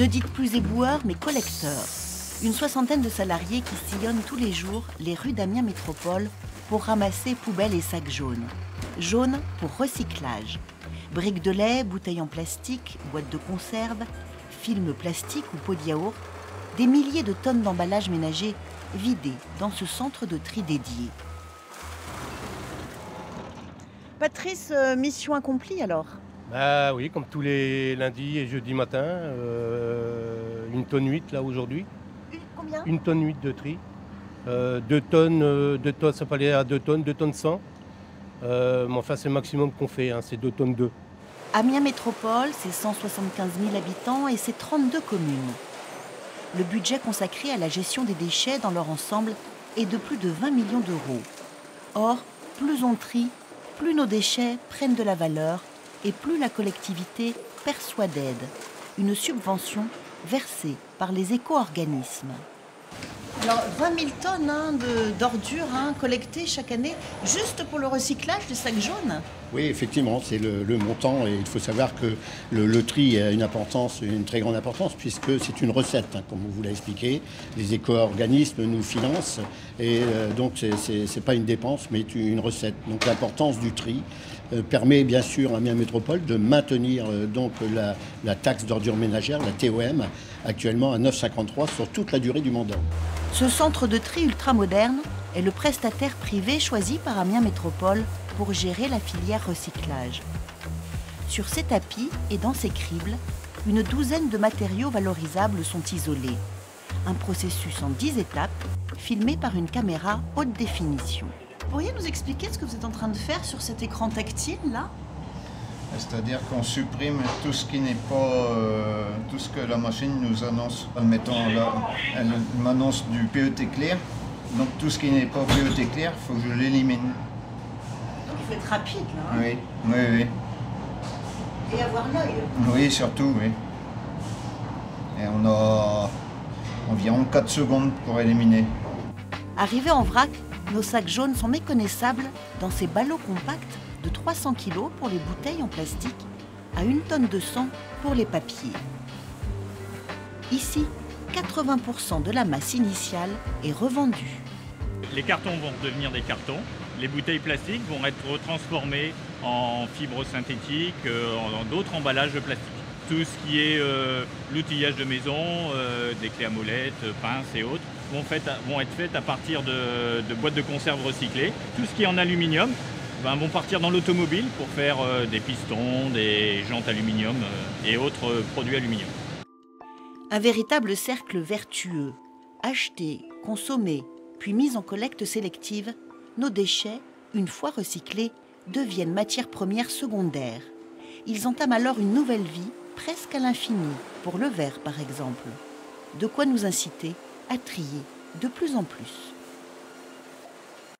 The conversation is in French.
Ne dites plus éboueurs, mais collecteurs. Une soixantaine de salariés qui sillonnent tous les jours les rues d'Amiens Métropole pour ramasser poubelles et sacs jaunes. Jaunes pour recyclage. Briques de lait, bouteilles en plastique, boîtes de conserve, films plastiques ou pots de yaourt, des milliers de tonnes d'emballages ménagers vidés dans ce centre de tri dédié. Patrice, euh, mission accomplie alors? Bah oui, comme tous les lundis et jeudis matin, euh, une tonne 8 là aujourd'hui. Combien? Une tonne 8 de tri. Euh, deux tonnes, euh, deux tonnes, ça fallait à 2 tonnes, 2 tonnes 100. Euh, mais enfin c'est le maximum qu'on fait, hein, c'est 2 tonnes 2. Amiens Métropole, c'est 175 000 habitants et c'est 32 communes. Le budget consacré à la gestion des déchets dans leur ensemble est de plus de 20 millions d'euros. Or, plus on trie, plus nos déchets prennent de la valeur et plus la collectivité perçoit d'aide, une subvention versée par les éco-organismes. Alors, 20 000 tonnes hein, d'ordures hein, collectées chaque année juste pour le recyclage des sacs jaunes Oui, effectivement, c'est le, montant et il faut savoir que le, tri a une importance, une très grande importance puisque c'est une recette, hein, comme vous l'avez expliqué. Les éco-organismes nous financent et euh, donc c'est c'est pas une dépense mais une recette. Donc l'importance du tri euh, permet bien sûr à Amiens Métropole de maintenir euh, donc la, la taxe d'ordures ménagères, la TOM, actuellement à 9,53 sur toute la durée du mandat. Ce centre de tri ultramoderne est le prestataire privé choisi par Amiens Métropole pour gérer la filière recyclage. Sur ces tapis et dans ces cribles, une douzaine de matériaux valorisables sont isolés. Un processus en 10 étapes, filmé par une caméra haute définition. Vous pourriez nous expliquer ce que vous êtes en train de faire sur cet écran tactile là? C'est-à-dire qu'on supprime tout ce qui n'est pas, euh, tout ce que la machine nous annonce. Admettons, là, elle m'annonce du PET clair. Donc tout ce qui n'est pas PET clair, il faut que je l'élimine. Donc il faut être rapide là, hein, Oui, oui, oui. et avoir l'œil. Oui, surtout, oui. Et on a environ 4 secondes pour éliminer. Arrivés en vrac, nos sacs jaunes sont méconnaissables dans ces ballots compacts de 300 kg pour les bouteilles en plastique à une tonne de sang pour les papiers. Ici, 80% de la masse initiale est revendue. Les cartons vont devenir des cartons. Les bouteilles plastiques vont être transformées en fibres synthétiques, euh, en d'autres emballages de plastique. Tout ce qui est euh, l'outillage de maison, euh, des clés à molettes, pinces et autres, vont, être faites à partir de, boîtes de conserve recyclées. Tout ce qui est en aluminium ben, vont partir dans l'automobile pour faire euh, des pistons, des jantes aluminium euh, et autres euh, produits aluminium. Un véritable cercle vertueux. Achetés, consommés, puis mis en collecte sélective, nos déchets, une fois recyclés, deviennent matières premières secondaires. Ils entament alors une nouvelle vie, presque à l'infini, pour le verre par exemple. De quoi nous inciter? À trier de plus en plus.